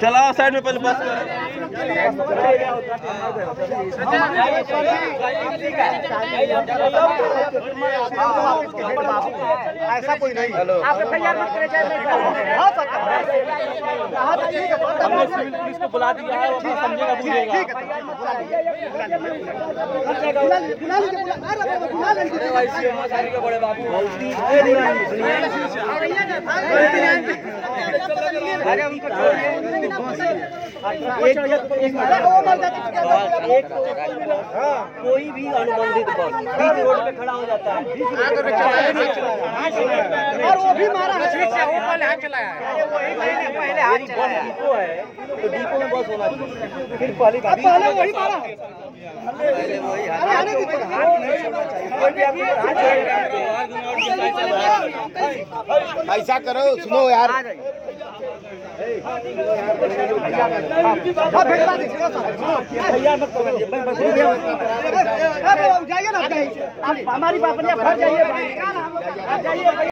चलाओ साइड में पहले बस करो। ऐसा कोई नहीं आप फैयार मत करें चाहे मैं कर रहा हूँ हमने सिविल पुलिस को बुला दिया है वो समझेगा बुझेगा बड़े बाबू कोई भी अनुबंधित बस बीच रोड पे खड़ा हो जाता है और वो भी मारा है है वो पहले हाथ चलाया है वही पहले चलाया है डिपो है तो डिपो में बस होना चाहिए फिर पहली बात पहले वही मारा ऐसा करो सुनो यार અમારી બાપ ને ફર જઈએ